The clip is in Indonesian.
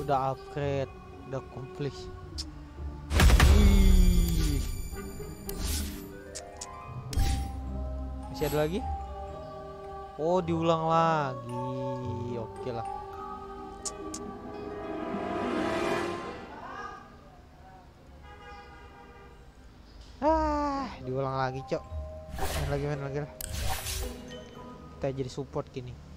udah upgrade udah komplit. Masih ada lagi? Oh diulang lagi. Oke lah. Ah diulang lagi cok. Main lagi main lagi lah. Kita jadi support gini.